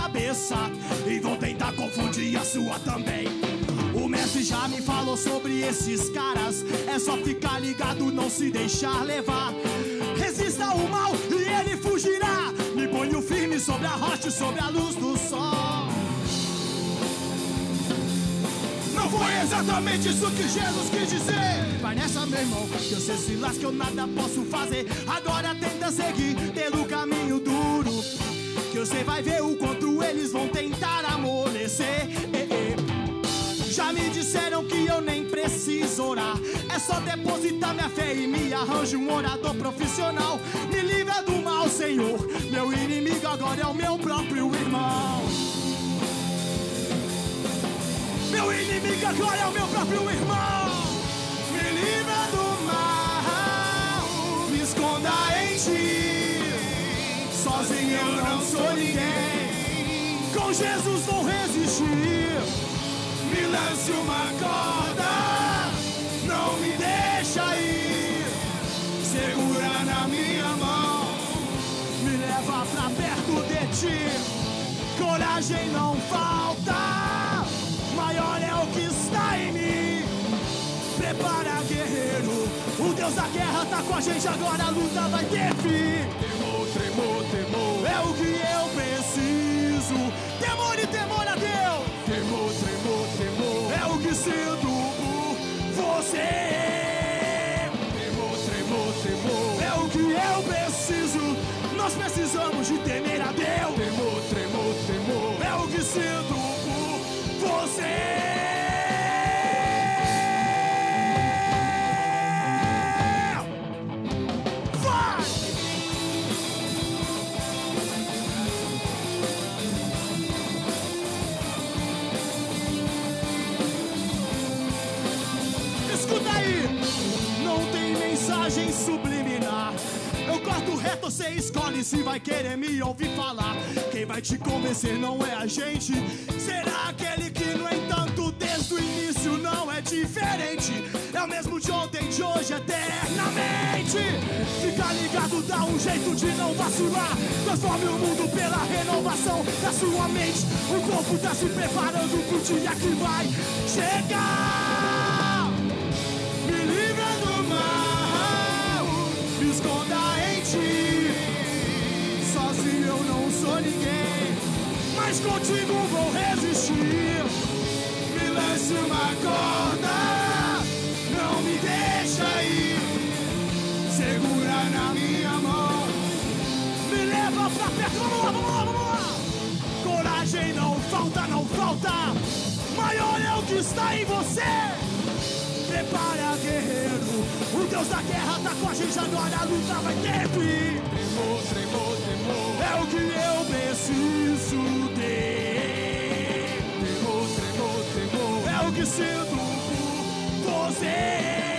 cabeça e vão tentar confundir a sua também. O mestre já me falou sobre esses caras. É só ficar ligado, não se deixar levar. Resista ao mal e ele fugirá. Me ponho firme sobre a rocha e sobre a luz do sol. Não foi exatamente isso que Jesus quis dizer. Vai nessa, meu irmão, que você se lasca, eu nada posso fazer. Agora tenta seguir pelo caminho duro. Que você vai ver o quanto eles vão tentar amolecer. Eh, eh. Já me disseram que eu nem preciso orar. É só depositar minha fé e me arranje um orador profissional. Me livra do mal, Senhor. Meu inimigo agora é o meu próprio irmão. Meu inimigo agora é o meu próprio irmão. Me livra do mal. Me esconda em ti. Sozinho eu não sou ninguém. Com Jesus vou resistir. Me lance uma corda. Não me deixa ir. Segura na minha mão. Me leva pra perto de ti. Coragem não falta. Maior é o que está em mim. Prepara, guerreiro. O Deus da guerra tá com a gente agora. A luta vai ter fim. Você. Temor, tremor, temor. É o que eu preciso. Nós precisamos mensagem subliminar. Eu corto reto, você escolhe se vai querer me ouvir falar. Quem vai te convencer não é a gente. Será aquele que, no entanto, desde o início não é diferente. É o mesmo de ontem, de hoje, eternamente. Fica ligado, dá um jeito de não vacilar. Transforme o mundo pela renovação da sua mente. O corpo tá se preparando pro dia que vai chegar. Mas contigo vou resistir. Me lance uma corda, não me deixa ir. Segura na minha mão, me leva pra perto. Vamos lá, vamos lá, vamos lá. Coragem não falta, não falta. Maior é o que está em você. Prepara, guerreiro. O Deus da guerra tá com a gente agora. A luta vai ter fim. Temor, tremor, temor. É o que eu preciso que sinto por você.